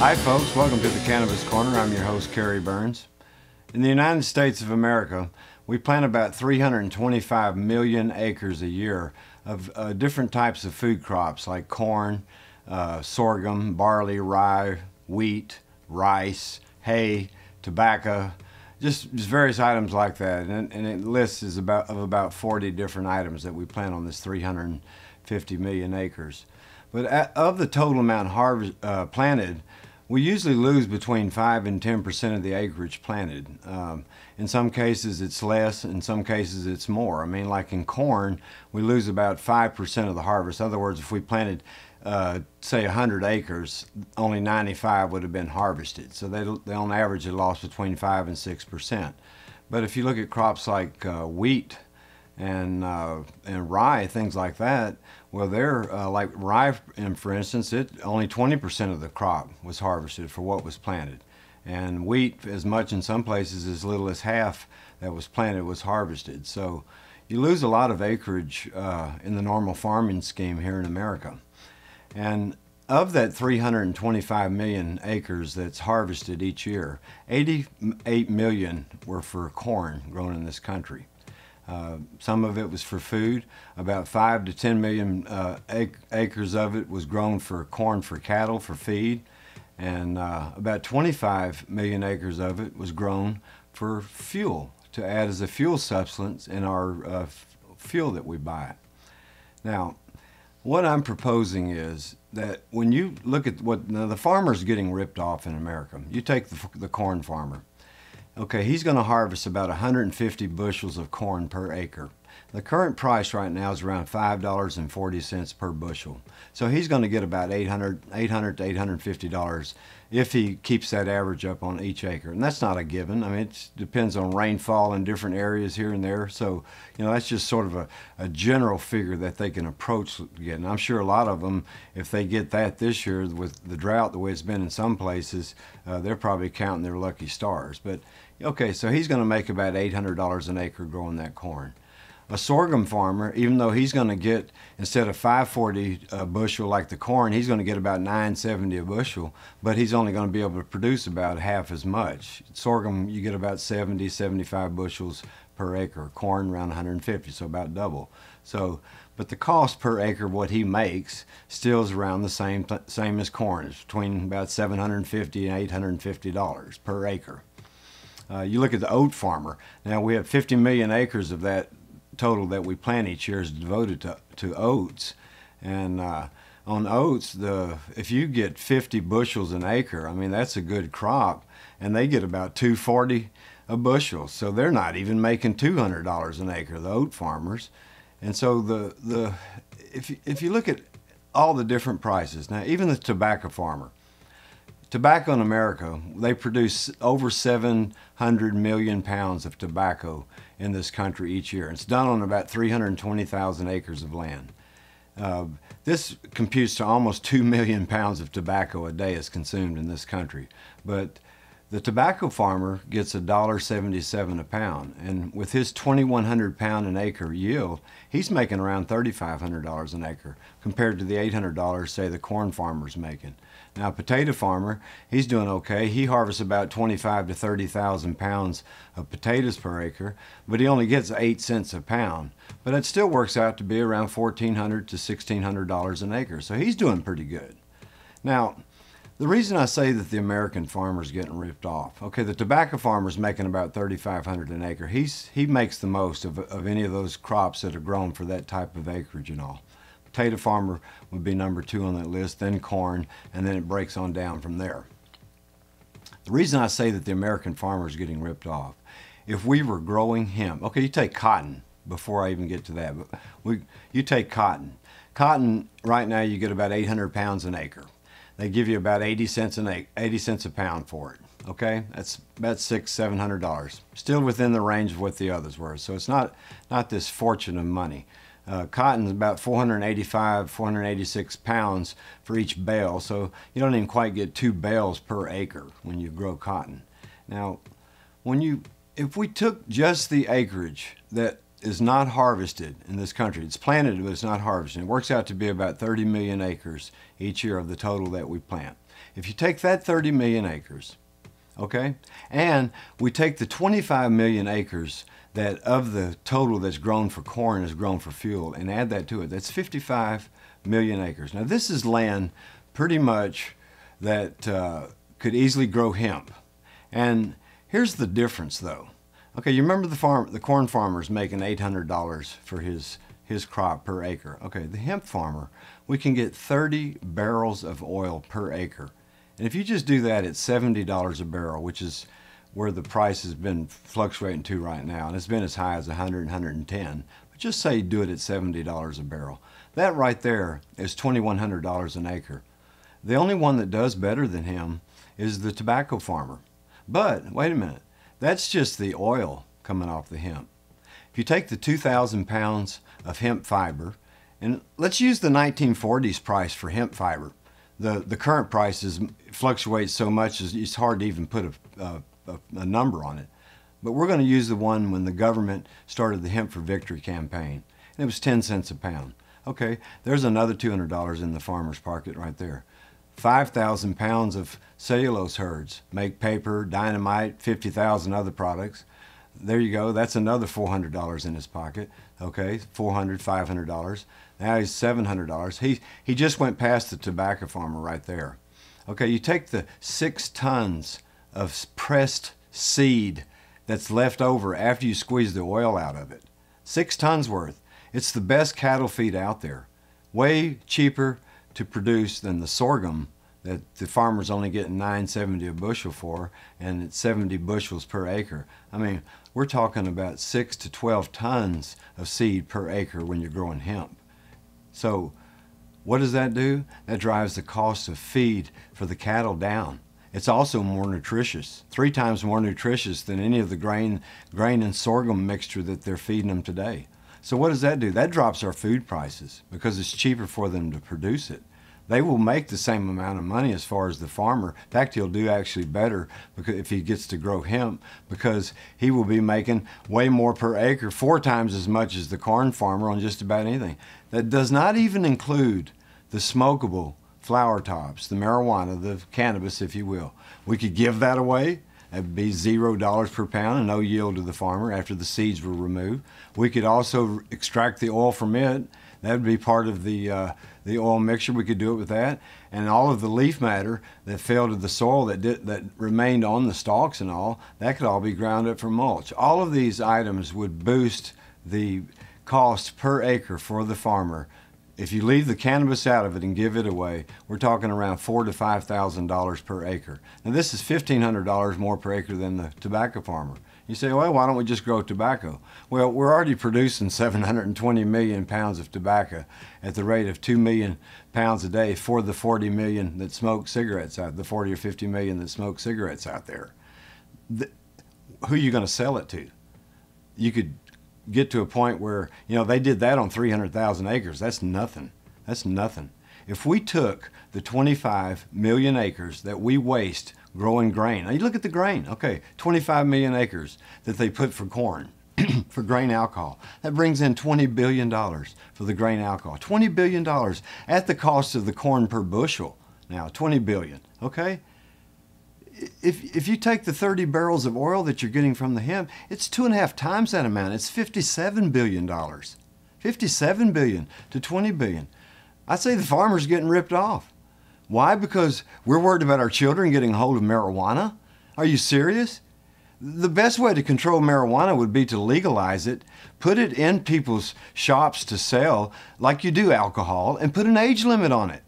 Hi, folks. Welcome to the Cannabis Corner. I'm your host, Carey Burns. In the United States of America, we plant about 325 million acres a year of uh, different types of food crops like corn, uh, sorghum, barley, rye, wheat, rice, hay, tobacco, just, just various items like that. And, and it lists is about, of about 40 different items that we plant on this 350 million acres. But at, of the total amount harvest, uh, planted, we usually lose between 5 and 10% of the acreage planted. Um, in some cases it's less, in some cases it's more. I mean, like in corn, we lose about 5% of the harvest. In other words, if we planted, uh, say, 100 acres, only 95 would have been harvested. So they, they on average, they lost between 5 and 6%. But if you look at crops like uh, wheat, and uh, and rye, things like that. Well, they're uh, like rye, for instance, it only 20% of the crop was harvested for what was planted, and wheat, as much in some places as little as half that was planted was harvested. So you lose a lot of acreage uh, in the normal farming scheme here in America, and of that 325 million acres that's harvested each year, 88 million were for corn grown in this country. Uh, some of it was for food. About five to 10 million uh, ac acres of it was grown for corn for cattle for feed. And uh, about 25 million acres of it was grown for fuel to add as a fuel substance in our uh, fuel that we buy. Now, what I'm proposing is that when you look at what the farmer's getting ripped off in America, you take the, the corn farmer Okay, he's going to harvest about 150 bushels of corn per acre. The current price right now is around $5.40 per bushel. So he's going to get about 800, 800 to $850 if he keeps that average up on each acre. And that's not a given. I mean, it depends on rainfall in different areas here and there. So, you know, that's just sort of a, a general figure that they can approach getting. I'm sure a lot of them, if they get that this year with the drought the way it's been in some places, uh, they're probably counting their lucky stars. But, okay, so he's going to make about $800 an acre growing that corn a sorghum farmer, even though he's going to get instead of 540 a bushel like the corn, he's going to get about 970 a bushel, but he's only going to be able to produce about half as much. Sorghum, you get about 70, 75 bushels per acre. Corn around 150, so about double. So, but the cost per acre, of what he makes, still is around the same same as corn. It's between about 750 and 850 dollars per acre. Uh, you look at the oat farmer. Now we have 50 million acres of that total that we plant each year is devoted to, to oats. And uh, on oats, the if you get 50 bushels an acre, I mean that's a good crop, and they get about 240 a bushel. So they're not even making $200 an acre, the oat farmers. And so the the if if you look at all the different prices now, even the tobacco farmer, tobacco in America, they produce over 700 million pounds of tobacco in this country each year. It's done on about 320,000 acres of land. Uh, this computes to almost 2 million pounds of tobacco a day is consumed in this country. But the tobacco farmer gets $1.77 a pound, and with his 2,100 pound an acre yield, he's making around $3,500 an acre compared to the $800 say the corn farmer's making. Now, potato farmer, he's doing okay. He harvests about 25 to 30,000 pounds of potatoes per acre, but he only gets 8 cents a pound. But it still works out to be around 1,400 to $1,600 an acre, so he's doing pretty good. Now, the reason I say that the American farmer's getting ripped off, okay, the tobacco farmer's making about 3,500 an acre. He's, he makes the most of, of any of those crops that are grown for that type of acreage and all. Potato farmer would be number two on that list, then corn, and then it breaks on down from there. The reason I say that the American farmer is getting ripped off, if we were growing hemp, okay, you take cotton before I even get to that, but we, you take cotton. Cotton, right now, you get about 800 pounds an acre. They give you about 80 cents an acre, 80 cents a pound for it. Okay, that's about six, seven hundred dollars. Still within the range of what the others were. So it's not not this fortune of money. Uh, cotton is about 485, 486 pounds for each bale, so you don't even quite get two bales per acre when you grow cotton. Now, when you, if we took just the acreage that is not harvested in this country. It's planted, but it's not harvested. It works out to be about 30 million acres each year of the total that we plant. If you take that 30 million acres, okay, and we take the 25 million acres that of the total that's grown for corn is grown for fuel and add that to it, that's 55 million acres. Now, this is land pretty much that uh, could easily grow hemp. And here's the difference, though. Okay, you remember the farm, the corn farmer's making $800 for his his crop per acre. Okay, the hemp farmer, we can get 30 barrels of oil per acre. And if you just do that at $70 a barrel, which is where the price has been fluctuating to right now, and it's been as high as 100, 110, but just say you do it at $70 a barrel. That right there is $2,100 an acre. The only one that does better than him is the tobacco farmer. But wait a minute, that's just the oil coming off the hemp. If you take the 2,000 pounds of hemp fiber, and let's use the 1940s price for hemp fiber. The, the current prices fluctuate so much it's hard to even put a, a, a number on it. But we're going to use the one when the government started the Hemp for Victory campaign. And it was 10 cents a pound. Okay, there's another $200 in the farmer's pocket right there. 5,000 pounds of cellulose hurds make paper, dynamite, 50,000 other products. There you go. That's another $400 in his pocket. Okay, $400, $500. Now he's $700. He, he just went past the tobacco farmer right there. Okay, you take the six tons of pressed seed that's left over after you squeeze the oil out of it. Six tons worth. It's the best cattle feed out there. Way cheaper to produce than the sorghum that the farmer's only getting 970 a bushel for and it's 70 bushels per acre. I mean, we're talking about 6 to 12 tons of seed per acre when you're growing hemp. So what does that do? That drives the cost of feed for the cattle down. It's also more nutritious, three times more nutritious than any of the grain, grain and sorghum mixture that they're feeding them today. So what does that do? That drops our food prices because it's cheaper for them to produce it. They will make the same amount of money as far as the farmer. In fact, he'll do actually better because if he gets to grow hemp because he will be making way more per acre, four times as much as the corn farmer on just about anything. That does not even include the smokable flower tops, the marijuana, the cannabis, if you will. We could give that away That'd be zero dollars per pound and no yield to the farmer after the seeds were removed. We could also extract the oil from it. That'd be part of the uh, the oil mixture. We could do it with that, and all of the leaf matter that fell to the soil that did, that remained on the stalks and all that could all be ground up for mulch. All of these items would boost the cost per acre for the farmer if you leave the cannabis out of it and give it away, we're talking around four to five thousand dollars per acre. Now this is fifteen hundred dollars more per acre than the tobacco farmer. You say, well, why don't we just grow tobacco? Well, we're already producing 720 million pounds of tobacco at the rate of 2 million pounds a day for the 40 million that smoke cigarettes out, the 40 or 50 million that smoke cigarettes out there. The, who are you going to sell it to? You could get to a point where, you know, they did that on 300,000 acres. That's nothing. That's nothing. If we took the 25 million acres that we waste growing grain, now you look at the grain, okay, 25 million acres that they put for corn, for grain alcohol. That brings in $20 billion for the grain alcohol. $20 billion at the cost of the corn per bushel. Now, 20 billion, okay? if, if you take the 30 barrels of oil that you're getting from the hemp, it's two and a half times that amount. It's $57 billion. 57 billion to 20 billion. I say the farmer's getting ripped off. Why? Because we're worried about our children getting hold of marijuana? Are you serious? The best way to control marijuana would be to legalize it, put it in people's shops to sell like you do alcohol, and put an age limit on it.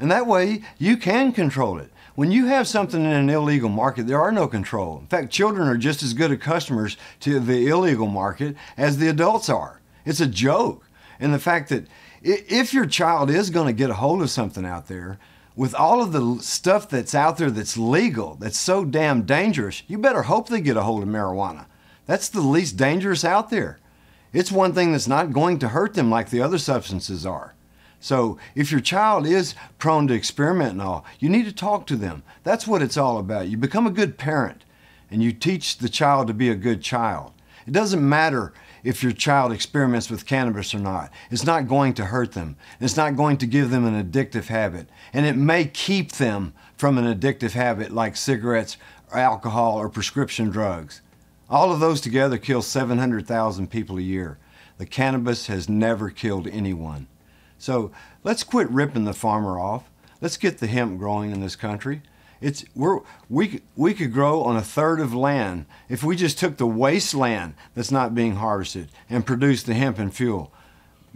And that way you can control it. When you have something in an illegal market, there are no control. In fact, children are just as good customers to the illegal market as the adults are. It's a joke. And the fact that if your child is going to get a hold of something out there, with all of the stuff that's out there that's legal, that's so damn dangerous, you better hope they get a hold of marijuana. That's the least dangerous out there. It's one thing that's not going to hurt them like the other substances are. So if your child is prone to experiment and all, you need to talk to them. That's what it's all about. You become a good parent and you teach the child to be a good child. It doesn't matter if your child experiments with cannabis or not. It's not going to hurt them. It's not going to give them an addictive habit. And it may keep them from an addictive habit like cigarettes, or alcohol, or prescription drugs. All of those together kill 700,000 people a year. The cannabis has never killed anyone. So let's quit ripping the farmer off. Let's get the hemp growing in this country. It's we're, we we could grow on a third of land if we just took the wasteland that's not being harvested and produced the hemp and fuel.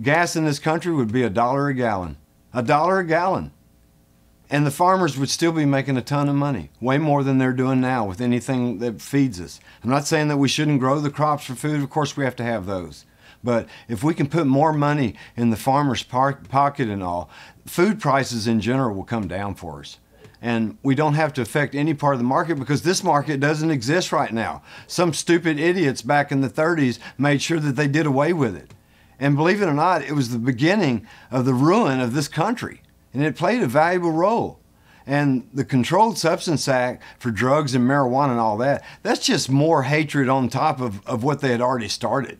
Gas in this country would be a dollar a gallon, a dollar a gallon, and the farmers would still be making a ton of money, way more than they're doing now with anything that feeds us. I'm not saying that we shouldn't grow the crops for food. Of course, we have to have those. But if we can put more money in the farmer's pocket and all, food prices in general will come down for us and we don't have to affect any part of the market because this market doesn't exist right now. Some stupid idiots back in the 30s made sure that they did away with it. And believe it or not, it was the beginning of the ruin of this country, and it played a valuable role. And the Controlled Substance Act for drugs and marijuana and all that, that's just more hatred on top of, of what they had already started.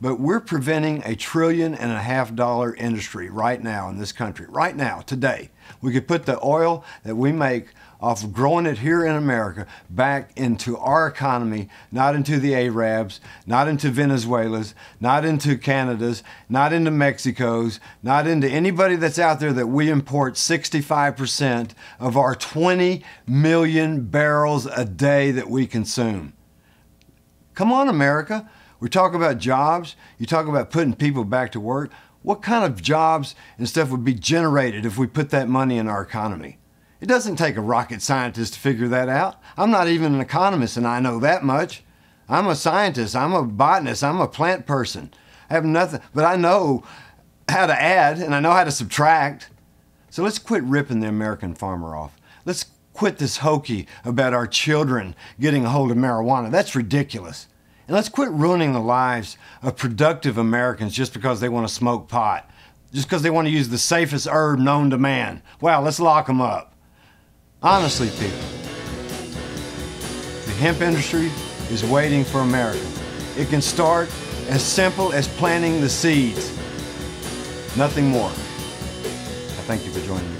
But we're preventing a trillion and a half dollar industry right now in this country, right now, today. We could put the oil that we make off of growing it here in America back into our economy, not into the Arabs, not into Venezuela's, not into Canada's, not into Mexico's, not into anybody that's out there that we import 65% of our 20 million barrels a day that we consume. Come on, America. We talk about jobs. You talk about putting people back to work. What kind of jobs and stuff would be generated if we put that money in our economy? It doesn't take a rocket scientist to figure that out. I'm not even an economist and I know that much. I'm a scientist, I'm a botanist, I'm a plant person. I have nothing, but I know how to add and I know how to subtract. So let's quit ripping the American farmer off. Let's quit this hokey about our children getting a hold of marijuana. That's ridiculous. And let's quit ruining the lives of productive Americans just because they want to smoke pot, just because they want to use the safest herb known to man. Wow, let's lock them up. Honestly, people, the hemp industry is waiting for America. It can start as simple as planting the seeds. Nothing more. I thank you for joining me.